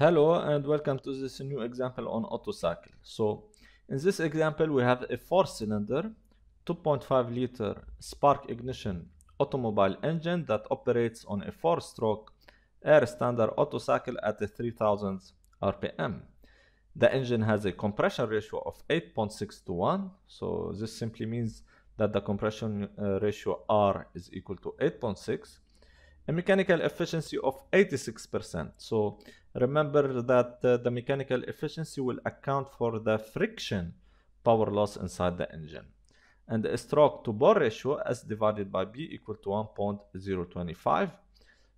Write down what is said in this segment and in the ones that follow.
Hello and welcome to this new example on Otto cycle. So in this example we have a four cylinder 2.5 liter spark ignition automobile engine that operates on a four stroke air standard Otto cycle at a 3000 rpm. The engine has a compression ratio of 8.6 to 1 so this simply means that the compression uh, ratio R is equal to 8.6 a mechanical efficiency of 86%. So remember that uh, the mechanical efficiency will account for the friction power loss inside the engine. And the stroke to bore ratio S divided by B equal to 1.025.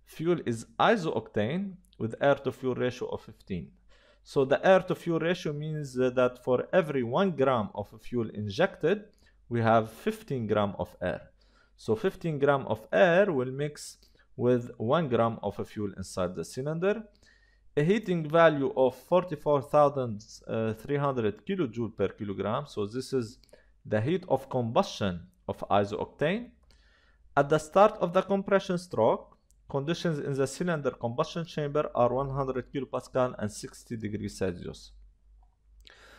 Fuel is isooctane with air to fuel ratio of 15. So the air to fuel ratio means uh, that for every 1 gram of fuel injected, we have 15 gram of air. So 15 gram of air will mix with 1 gram of fuel inside the cylinder. A heating value of 44,300 uh, kilojoule per kilogram. So this is the heat of combustion of isooctane. At the start of the compression stroke, conditions in the cylinder combustion chamber are 100 kilopascal and 60 degrees Celsius.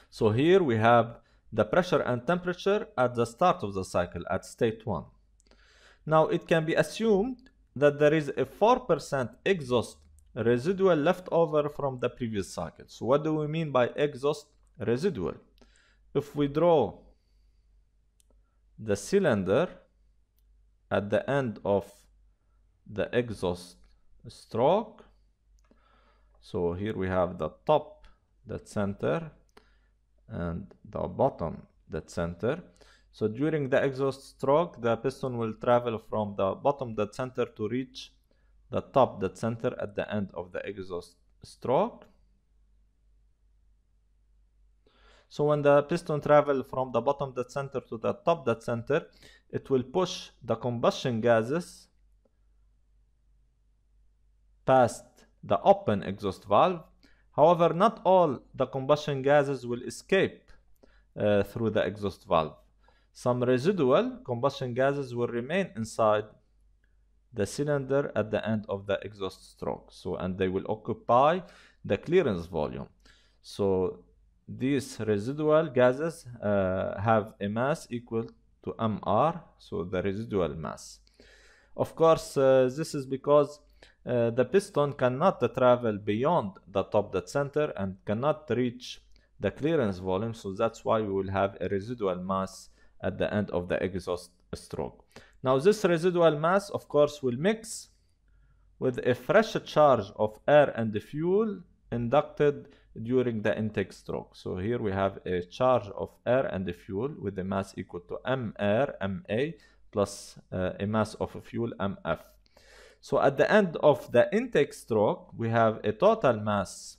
So here we have the pressure and temperature at the start of the cycle at state 1. Now it can be assumed that there is a 4% exhaust residual left over from the previous cycle. So what do we mean by exhaust residual? If we draw the cylinder at the end of the exhaust stroke, so here we have the top dead center, and the bottom dead center. So during the exhaust stroke, the piston will travel from the bottom dead center to reach the top dead center at the end of the exhaust stroke. So when the piston travel from the bottom dead center to the top dead center, it will push the combustion gases past the open exhaust valve. However, not all the combustion gases will escape uh, through the exhaust valve. Some residual combustion gases will remain inside the cylinder at the end of the exhaust stroke. So, and they will occupy the clearance volume. So these residual gases uh, have a mass equal to mr, so the residual mass. Of course, uh, this is because uh, the piston cannot travel beyond the top dead center and cannot reach the clearance volume, so that's why we will have a residual mass at the end of the exhaust stroke. Now this residual mass of course will mix with a fresh charge of air and the fuel inducted during the intake stroke. So here we have a charge of air and the fuel with a mass equal to m air, ma, plus uh, a mass of fuel, mf. So at the end of the intake stroke, we have a total mass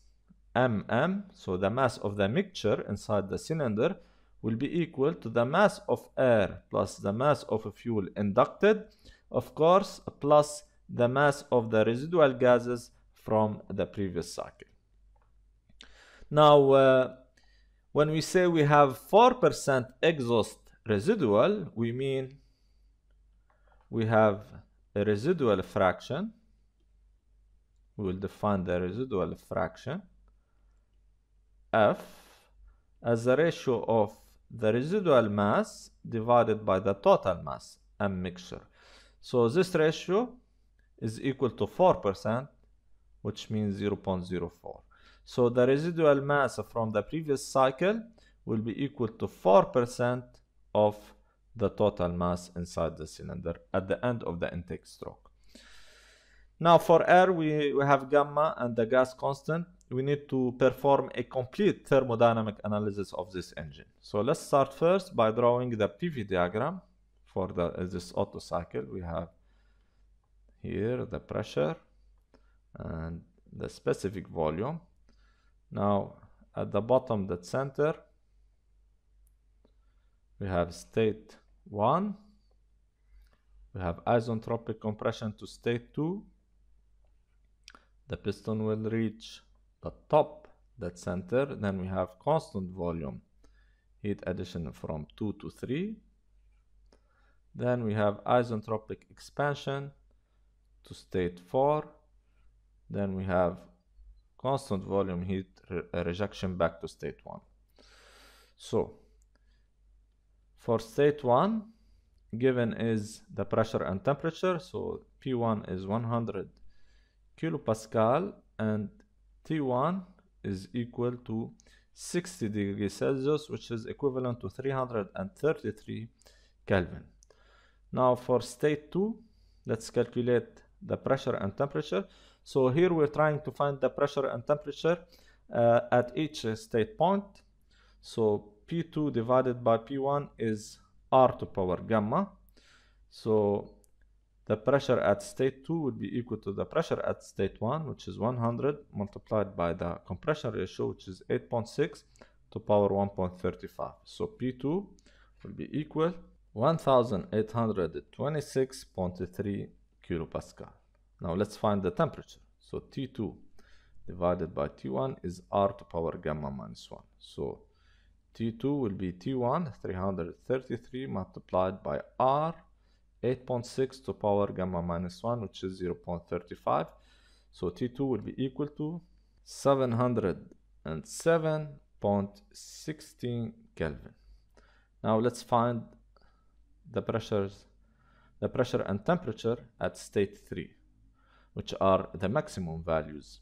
mm, so the mass of the mixture inside the cylinder, will be equal to the mass of air plus the mass of fuel inducted, of course, plus the mass of the residual gases from the previous cycle. Now, uh, when we say we have 4% exhaust residual, we mean we have a residual fraction. We will define the residual fraction F as a ratio of the residual mass divided by the total mass M mixture. So this ratio is equal to 4%, which means 0.04. So the residual mass from the previous cycle will be equal to 4% of the total mass inside the cylinder at the end of the intake stroke. Now for air, we, we have gamma and the gas constant we need to perform a complete thermodynamic analysis of this engine. So let's start first by drawing the PV diagram for the, uh, this Otto cycle. We have here the pressure and the specific volume. Now at the bottom dead center, we have state 1. We have isentropic compression to state 2. The piston will reach the top dead center. Then we have constant volume heat addition from 2 to 3 then we have isentropic expansion to state 4 then we have constant volume heat re rejection back to state 1. So, for state 1, given is the pressure and temperature, so P1 is 100 kilopascal and T1 is equal to 60 degrees Celsius, which is equivalent to 333 Kelvin. Now for state 2, let's calculate the pressure and temperature. So here we're trying to find the pressure and temperature uh, at each state point. So P2 divided by P1 is R to power gamma. So the pressure at state 2 would be equal to the pressure at state 1, which is 100 multiplied by the compression ratio, which is 8.6 to power 1.35. So P2 will be equal 1826.3 kilopascal. Now let's find the temperature. So T2 divided by T1 is R to power gamma minus 1. So T2 will be T1 333 multiplied by R 8.6 to power gamma minus 1 which is 0.35 so T2 will be equal to 707.16 Kelvin. Now let's find the pressures the pressure and temperature at state 3 which are the maximum values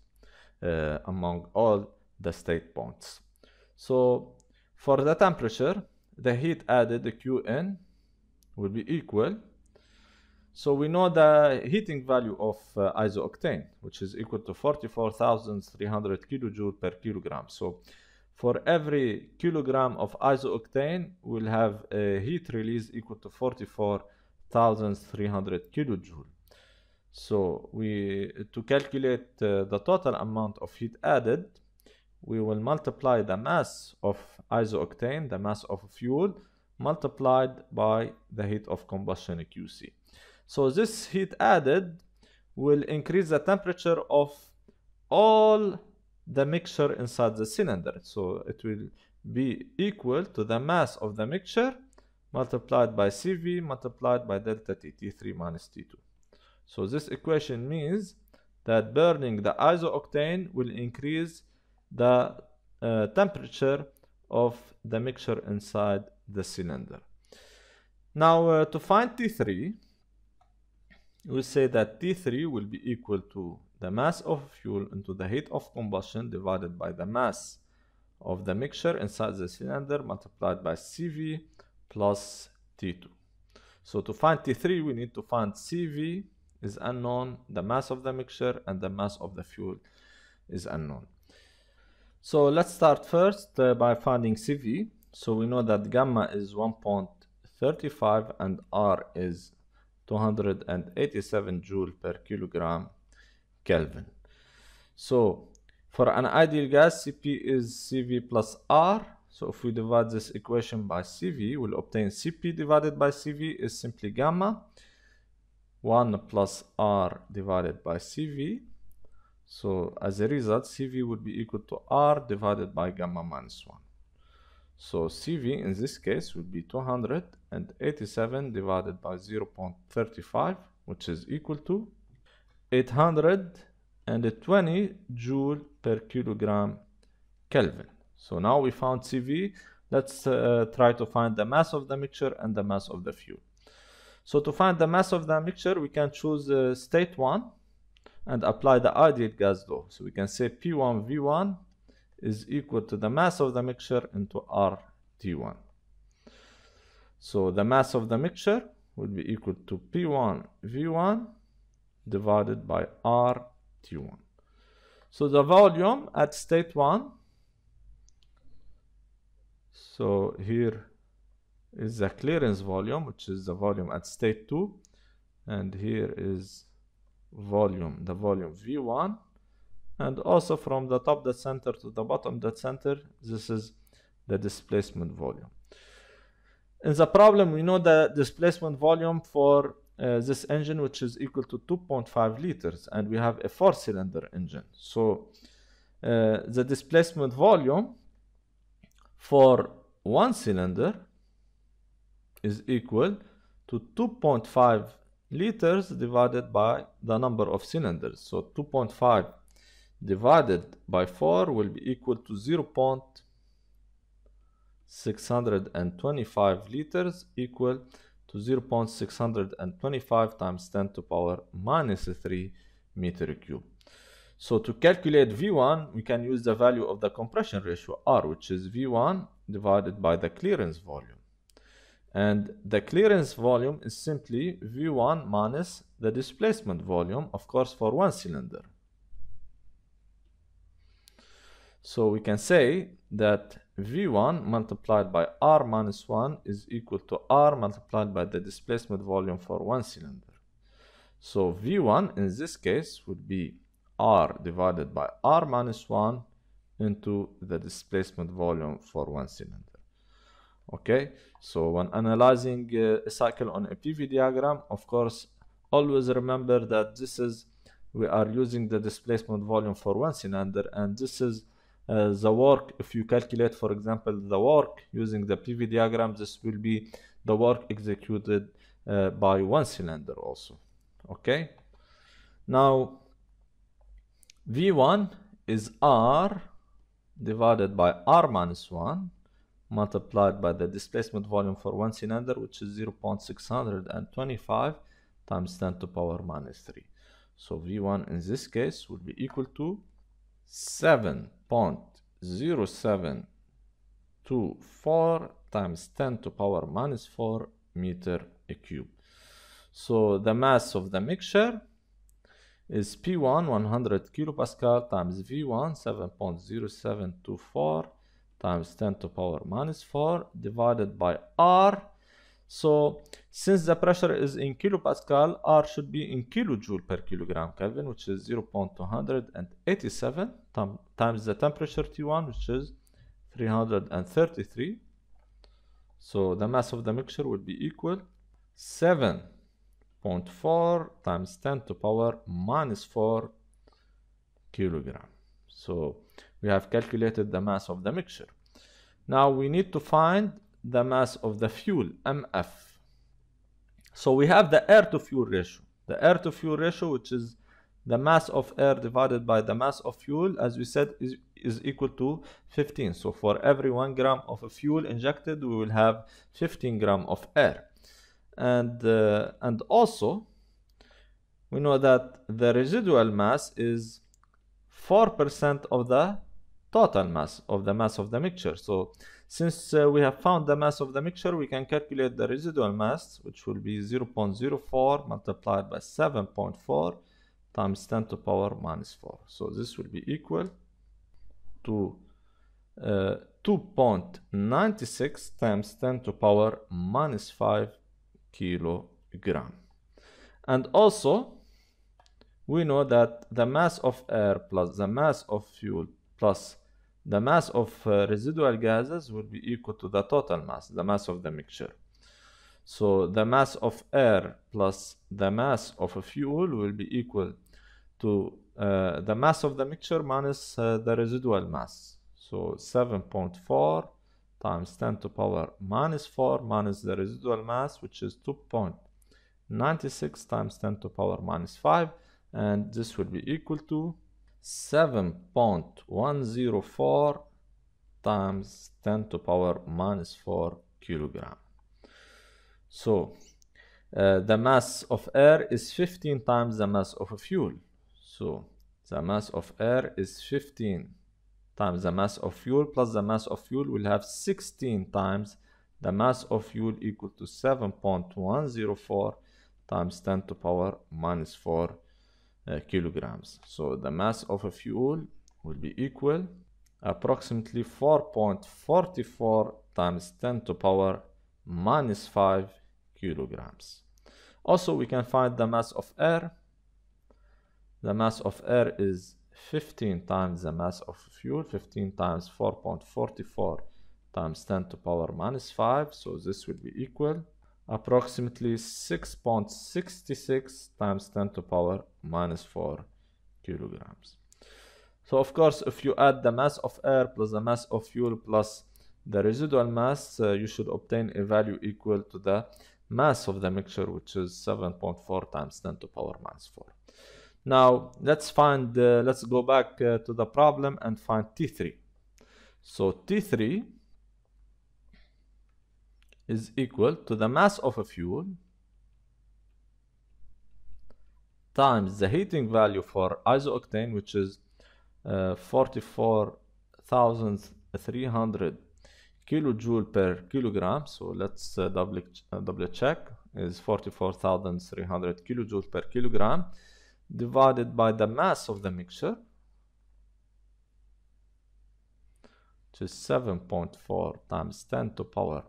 uh, among all the state points. So for the temperature the heat added the Qn will be equal so we know the heating value of uh, isooctane, which is equal to 44,300 kilojoule per kilogram. So for every kilogram of isooctane, we'll have a heat release equal to 44,300 kilojoule. So we to calculate uh, the total amount of heat added, we will multiply the mass of isooctane, the mass of fuel, multiplied by the heat of combustion QC. So this heat added will increase the temperature of all the mixture inside the cylinder. So it will be equal to the mass of the mixture multiplied by CV multiplied by delta T, T3 minus T2. So this equation means that burning the isooctane will increase the uh, temperature of the mixture inside the cylinder. Now uh, to find T3, we say that T3 will be equal to the mass of fuel into the heat of combustion divided by the mass of the mixture inside the cylinder multiplied by CV plus T2. So to find T3 we need to find CV is unknown, the mass of the mixture and the mass of the fuel is unknown. So let's start first uh, by finding CV. So we know that gamma is 1.35 and R is 287 joule per kilogram Kelvin. So for an ideal gas, Cp is Cv plus R. So if we divide this equation by Cv, we'll obtain Cp divided by Cv is simply gamma. 1 plus R divided by Cv. So as a result, Cv would be equal to R divided by gamma minus 1. So CV in this case would be 287 divided by 0.35 which is equal to 820 joule per kilogram Kelvin. So now we found CV. Let's uh, try to find the mass of the mixture and the mass of the fuel. So to find the mass of the mixture, we can choose uh, state 1 and apply the ideal gas law. So we can say P1 V1 is equal to the mass of the mixture into RT1. So the mass of the mixture would be equal to P1 V1 divided by RT1. So the volume at state 1, so here is the clearance volume, which is the volume at state 2, and here is volume, the volume V1 and also from the top dead center to the bottom dead center this is the displacement volume in the problem we know the displacement volume for uh, this engine which is equal to 2.5 liters and we have a four cylinder engine. So uh, the displacement volume for one cylinder is equal to 2.5 liters divided by the number of cylinders. So 2.5 divided by 4 will be equal to 0.625 liters equal to 0.625 times 10 to the power minus 3 meter cube. So to calculate V1, we can use the value of the compression ratio R, which is V1 divided by the clearance volume. And the clearance volume is simply V1 minus the displacement volume, of course, for one cylinder. So we can say that V1 multiplied by R minus 1 is equal to R multiplied by the displacement volume for one cylinder. So V1 in this case would be R divided by R minus 1 into the displacement volume for one cylinder. Okay, so when analyzing uh, a cycle on a PV diagram, of course, always remember that this is, we are using the displacement volume for one cylinder and this is uh, the work, if you calculate, for example, the work using the PV diagram, this will be the work executed uh, by one cylinder also. Okay. Now, V1 is R divided by R minus 1 multiplied by the displacement volume for one cylinder, which is 0.625 times 10 to power minus 3. So V1 in this case would be equal to 7.0724 times 10 to power minus 4 meter a cube. So the mass of the mixture is P1 100 kilopascal times V1 7.0724 times 10 to power minus 4 divided by R. So since the pressure is in kilopascal, R should be in kilojoule per kilogram Kelvin, which is 0.287 times the temperature T1, which is 333. So the mass of the mixture would be equal 7.4 times 10 to power minus 4 kilogram. So we have calculated the mass of the mixture. Now we need to find the mass of the fuel, MF. So we have the air to fuel ratio. The air to fuel ratio, which is the mass of air divided by the mass of fuel, as we said, is, is equal to 15. So for every one gram of fuel injected, we will have 15 gram of air. And, uh, and also, we know that the residual mass is 4% of the total mass of the mass of the mixture. So since uh, we have found the mass of the mixture, we can calculate the residual mass, which will be 0.04 multiplied by 7.4 times 10 to power minus 4. So this will be equal to uh, 2.96 times 10 to power minus 5 kilogram. And also, we know that the mass of air plus the mass of fuel plus the mass of uh, residual gases will be equal to the total mass, the mass of the mixture. So the mass of air plus the mass of a fuel will be equal to uh, the mass of the mixture minus uh, the residual mass. So 7.4 times 10 to power minus 4 minus the residual mass, which is 2.96 times 10 to power minus 5. And this will be equal to 7.104 times 10 to power minus 4 kilogram. So uh, the mass of air is 15 times the mass of a fuel. So the mass of air is 15 times the mass of fuel plus the mass of fuel will have 16 times the mass of fuel equal to 7.104 times 10 to power minus 4 uh, kilograms. So the mass of a fuel will be equal approximately 4.44 times 10 to power minus 5 kilograms. Also, we can find the mass of air. The mass of air is 15 times the mass of fuel, 15 times 4.44 times 10 to power minus 5. So this will be equal approximately 6.66 times 10 to power minus 4 kilograms. So of course, if you add the mass of air plus the mass of fuel plus the residual mass, uh, you should obtain a value equal to the mass of the mixture, which is 7.4 times 10 to power minus 4. Now let's find, uh, let's go back uh, to the problem and find T3. So T3 is equal to the mass of a fuel times the heating value for isooctane which is uh, 44,300 kilojoule per kilogram. So let's uh, double, uh, double check. Is 44,300 kilojoule per kilogram divided by the mass of the mixture which is 7.4 times 10 to power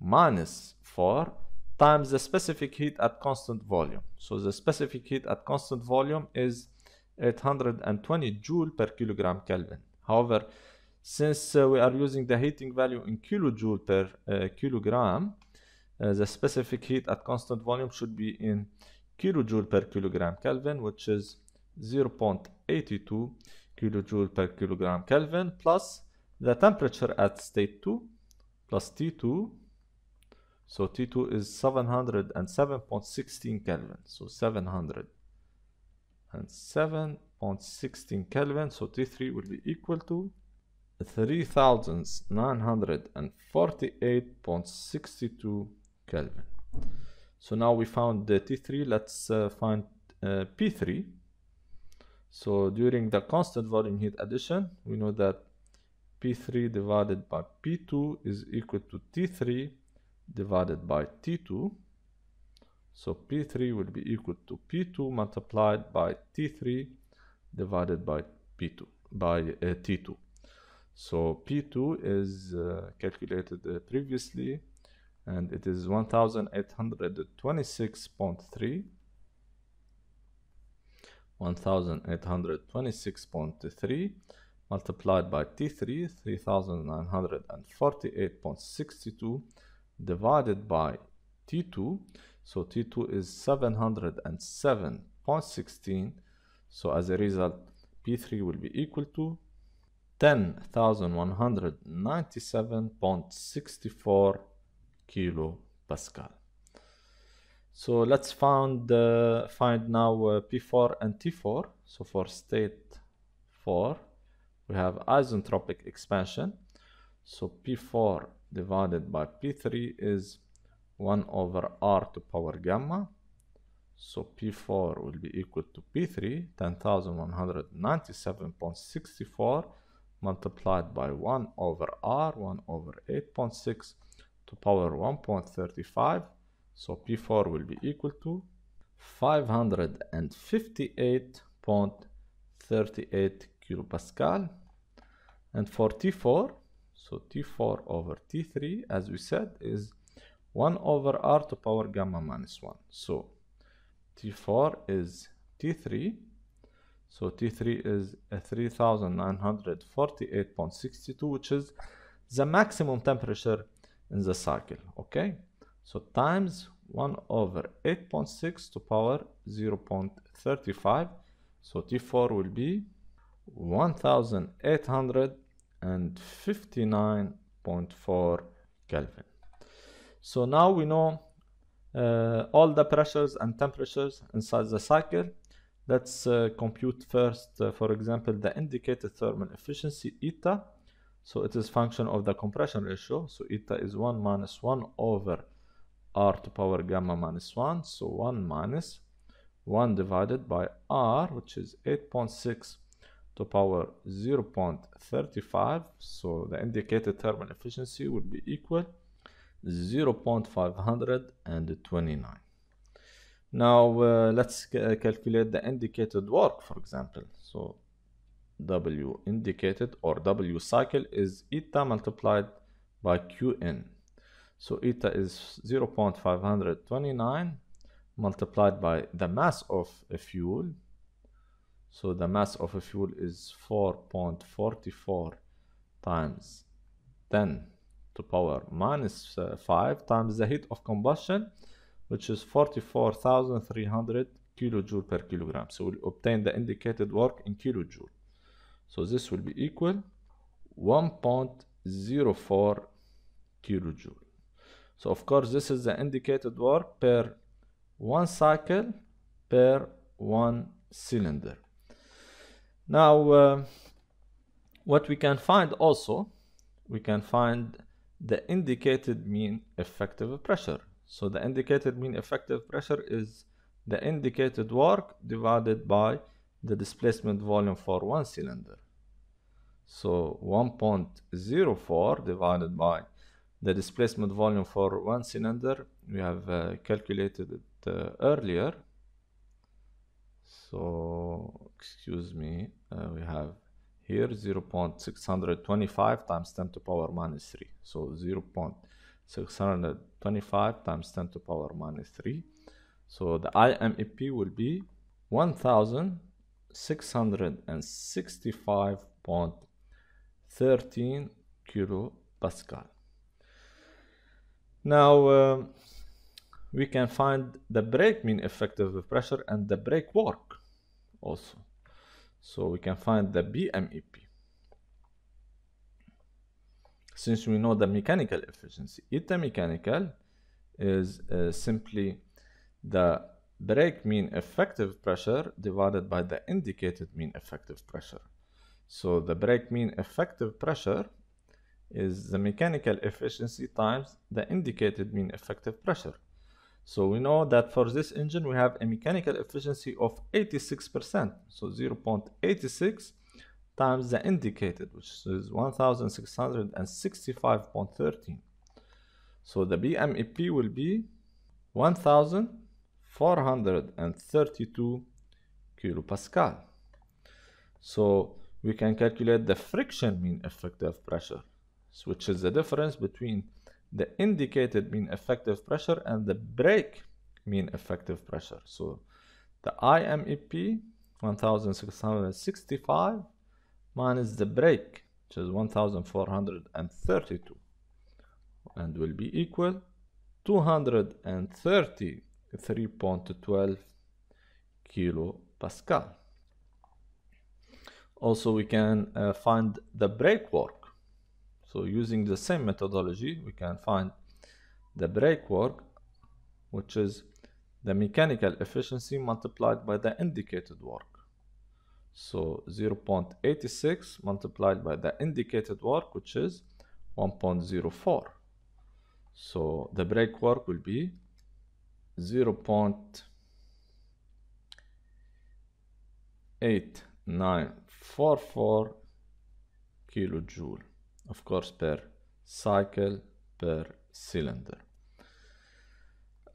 minus 4 times the specific heat at constant volume. So the specific heat at constant volume is 820 joule per kilogram Kelvin. However, since uh, we are using the heating value in kilojoule per uh, kilogram, uh, the specific heat at constant volume should be in kilojoule per kilogram Kelvin, which is 0.82 kilojoule per kilogram Kelvin, plus the temperature at state 2 plus T2 so T2 is 707.16 Kelvin. So 707.16 Kelvin. So T3 will be equal to 3948.62 Kelvin. So now we found the T3. Let's uh, find uh, P3. So during the constant volume heat addition, we know that P3 divided by P2 is equal to T3 divided by T2. So P3 will be equal to P2 multiplied by T3 divided by P2 by uh, T2. So P2 is uh, calculated uh, previously and it is 1826.3 1826.3 multiplied by T3 3948.62 divided by T2 so T2 is 707.16 so as a result P3 will be equal to 10,197.64 kilo Pascal. So let's find uh, find now uh, P4 and T4. So for state 4 we have isentropic expansion. So P4 divided by P3 is 1 over R to power gamma. So P4 will be equal to P3, 10,197.64 multiplied by 1 over R, 1 over 8.6 to power 1.35. So P4 will be equal to 558.38 kilopascal. And for T4, so T4 over T3, as we said, is 1 over R to power gamma minus 1. So T4 is T3. So T3 is 3948.62, which is the maximum temperature in the cycle. Okay. So times 1 over 8.6 to power 0.35. So T4 will be 1800 and 59.4 Kelvin. So now we know uh, all the pressures and temperatures inside the cycle. Let's uh, compute first, uh, for example, the indicated thermal efficiency eta. So it is function of the compression ratio. So eta is 1 minus 1 over r to power gamma minus 1. So 1 minus 1 divided by r, which is 8.6 to power 0.35 so the indicated thermal efficiency would be equal 0.529 now uh, let's calculate the indicated work for example so W indicated or W cycle is eta multiplied by Qn so eta is 0.529 multiplied by the mass of a fuel so the mass of a fuel is 4.44 times 10 to power minus, uh, 5 times the heat of combustion, which is 44,300 kilojoule per kilogram. So we'll obtain the indicated work in kilojoule. So this will be equal 1.04 kilojoule. So of course this is the indicated work per one cycle per one cylinder. Now, uh, what we can find also, we can find the indicated mean effective pressure. So the indicated mean effective pressure is the indicated work divided by the displacement volume for one cylinder. So 1.04 divided by the displacement volume for one cylinder, we have uh, calculated it uh, earlier. So, excuse me, uh, we have here 0 0.625 times 10 to power minus 3. So 0 0.625 times 10 to power minus 3. So the IMEP will be 1665.13 kilopascal. Now uh, we can find the brake mean effective pressure and the brake work also. So we can find the BMEP. Since we know the mechanical efficiency, eta mechanical is uh, simply the brake mean effective pressure divided by the indicated mean effective pressure. So the brake mean effective pressure is the mechanical efficiency times the indicated mean effective pressure. So we know that for this engine we have a mechanical efficiency of 86%. So 0.86 times the indicated, which is 1665.13. So the BMEP will be 1432 kilopascal. So we can calculate the friction mean effective pressure, which is the difference between the indicated mean effective pressure and the brake mean effective pressure. So the IMEP 1665 minus the brake which is 1432 and will be equal 233.12 kilopascal. Also we can uh, find the brake work so using the same methodology, we can find the brake work, which is the mechanical efficiency multiplied by the indicated work. So 0.86 multiplied by the indicated work, which is 1.04. So the brake work will be 0.8944 kilojoule of course per cycle per cylinder.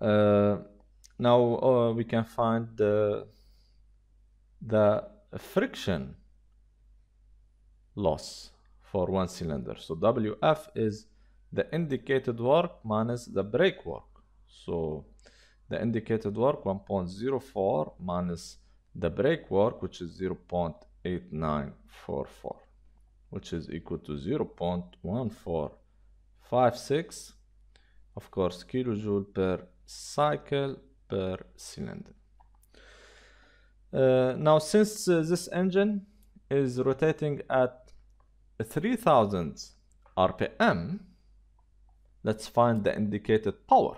Uh, now uh, we can find the the friction loss for one cylinder. So wf is the indicated work minus the brake work. So the indicated work 1.04 minus the brake work which is 0.8944 which is equal to 0.1456 of course kilojoule per cycle per cylinder. Uh, now since uh, this engine is rotating at 3000 rpm let's find the indicated power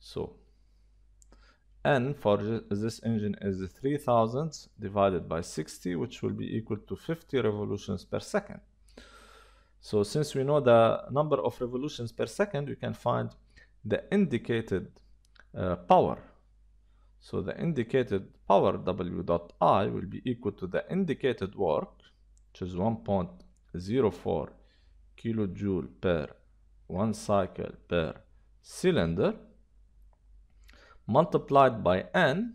so n for this engine is 3000 divided by 60 which will be equal to 50 revolutions per second. So since we know the number of revolutions per second we can find the indicated uh, power. So the indicated power w dot i will be equal to the indicated work which is 1.04 kilojoule per one cycle per cylinder multiplied by n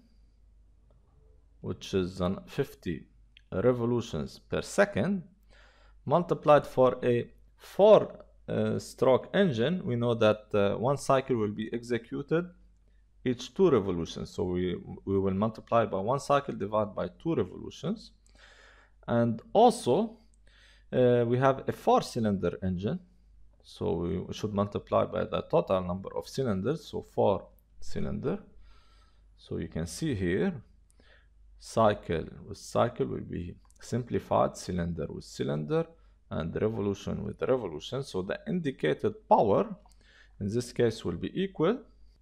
which is 50 revolutions per second multiplied for a four uh, stroke engine we know that uh, one cycle will be executed each two revolutions. So we we will multiply by one cycle divided by two revolutions. And also uh, we have a four cylinder engine. So we should multiply by the total number of cylinders. So four cylinder. So you can see here cycle with cycle will be simplified cylinder with cylinder and revolution with revolution. So the indicated power in this case will be equal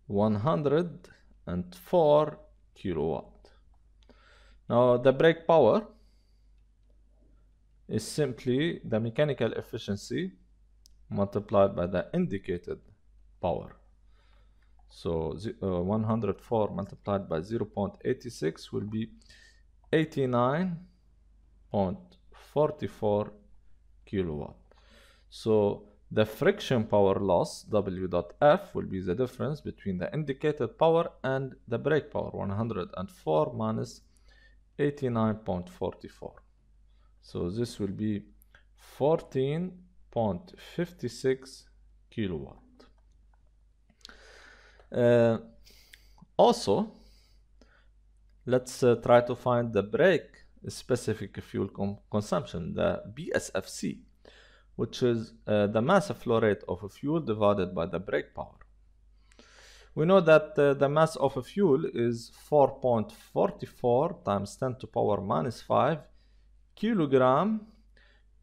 104 kilowatt. Now the brake power is simply the mechanical efficiency multiplied by the indicated power. So uh, 104 multiplied by 0.86 will be 89.44 kilowatt. So the friction power loss W dot F will be the difference between the indicated power and the brake power 104 minus 89.44. So this will be 14.56 kilowatt. Uh, also, let's uh, try to find the brake specific fuel consumption, the BSFC, which is uh, the mass flow rate of a fuel divided by the brake power. We know that uh, the mass of a fuel is 4.44 times 10 to power minus 5 kilogram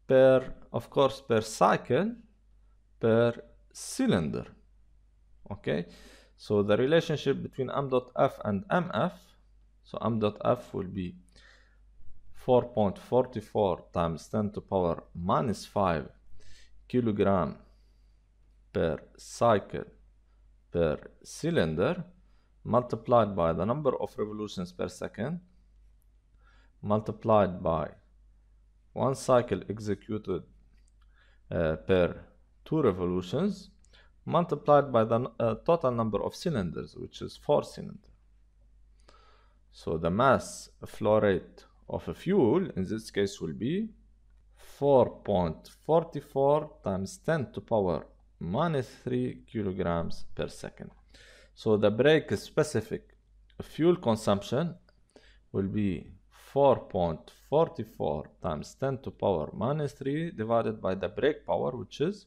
per, of course, per cycle per cylinder. Okay, so the relationship between m dot f and mf, so m dot f will be 4.44 times 10 to power minus 5 kilogram per cycle per cylinder multiplied by the number of revolutions per second multiplied by one cycle executed uh, per two revolutions multiplied by the uh, total number of cylinders which is four cylinders so the mass flow rate of a fuel in this case will be 4.44 times 10 to power minus 3 kilograms per second. So the brake specific fuel consumption will be 4.44 times 10 to power minus 3 divided by the brake power which is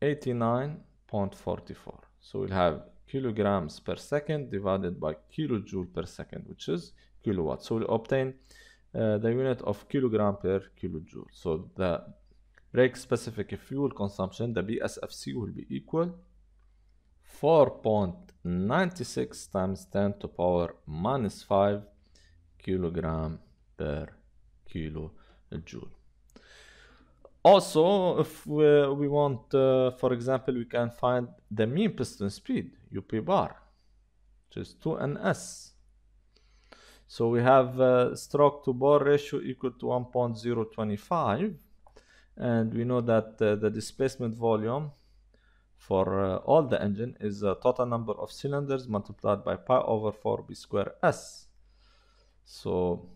89.44. So we'll have kilograms per second divided by kilojoule per second which is kilowatt. So we'll obtain uh, the unit of kilogram per kilojoule. So the brake specific fuel consumption, the BSFC will be equal 4.96 times 10 to power minus 5 kilogram per kilojoule. Also, if we, we want, uh, for example, we can find the mean piston speed, UP bar, which is 2ns. So we have uh, stroke to bore ratio equal to 1.025 and we know that uh, the displacement volume for uh, all the engine is the total number of cylinders multiplied by pi over 4 b square s. So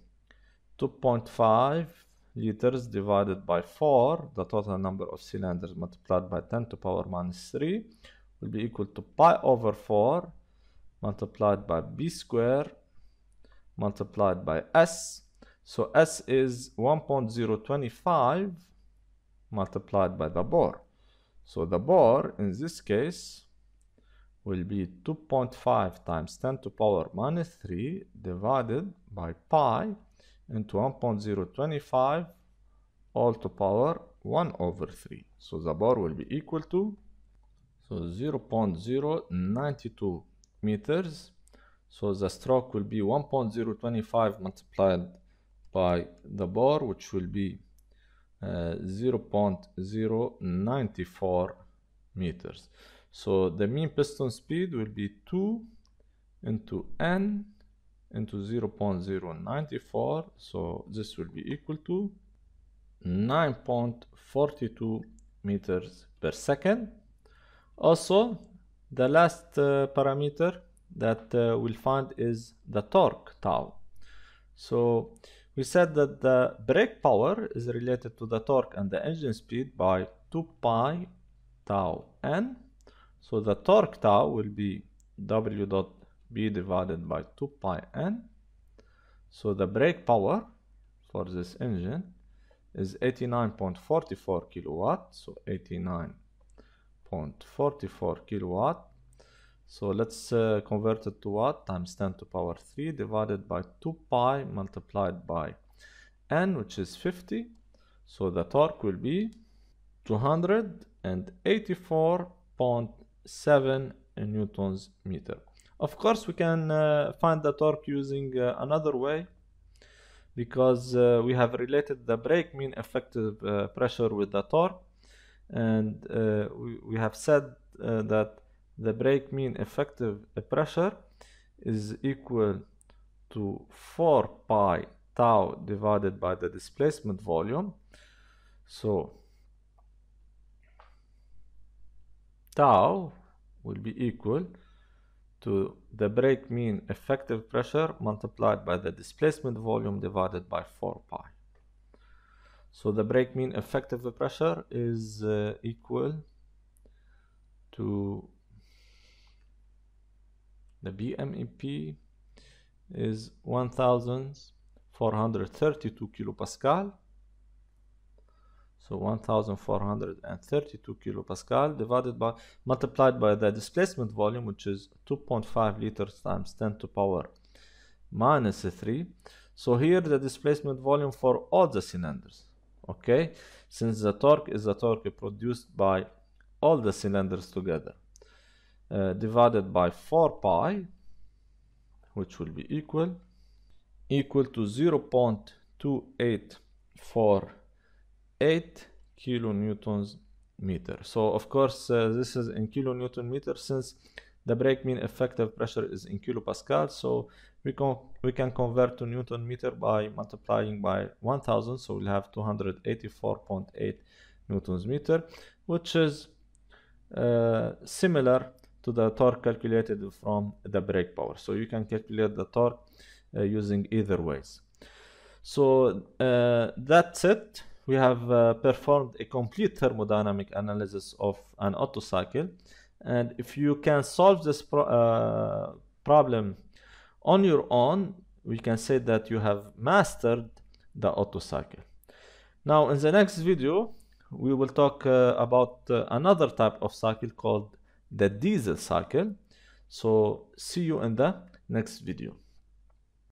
2.5 liters divided by 4, the total number of cylinders multiplied by 10 to power minus 3 will be equal to pi over 4 multiplied by b square multiplied by s. So s is 1.025 multiplied by the bore. So the bore in this case will be 2.5 times 10 to power minus 3 divided by pi into 1.025 all to power 1 over 3. So the bore will be equal to so 0.092 meters. So the stroke will be 1.025 multiplied by the bore which will be uh, 0.094 meters. So the mean piston speed will be 2 into n into 0.094 so this will be equal to 9.42 meters per second also the last uh, parameter that uh, we'll find is the torque tau so we said that the brake power is related to the torque and the engine speed by 2 pi tau n. So the torque tau will be W dot B divided by 2 pi n. So the brake power for this engine is 89.44 kilowatt. So 89.44 kilowatt so let's uh, convert it to watt times 10 to power 3 divided by 2 pi multiplied by n which is 50. So the torque will be 284.7 newtons meter. Of course, we can uh, find the torque using uh, another way because uh, we have related the brake mean effective pressure with the torque. And we, we have said that the brake mean effective pressure is equal to 4 pi tau divided by the displacement volume. So tau will be equal to the brake mean effective pressure multiplied by the displacement volume divided by 4 pi. So the brake mean effective pressure is uh, equal to the BMEP is 1432 kilopascal so 1432 kilopascal divided by multiplied by the displacement volume which is 2.5 liters times 10 to power minus 3 so here the displacement volume for all the cylinders okay? Since the torque is the torque produced by all the cylinders together uh, divided by 4 pi which will be equal equal to 0.2848 kilonewtons meter. So of course uh, this is in kilonewton meter since the brake mean effective pressure is in kilopascal. So we can we can convert to newton meter by multiplying by 1000 so we'll have 284.8 newtons meter which is uh, similar to the torque calculated from the brake power. So you can calculate the torque uh, using either ways. So uh, that's it we have uh, performed a complete thermodynamic analysis of an Otto cycle and if you can solve this pro uh, problem on your own we can say that you have mastered the Otto cycle now in the next video we will talk uh, about uh, another type of cycle called the diesel cycle. So see you in the next video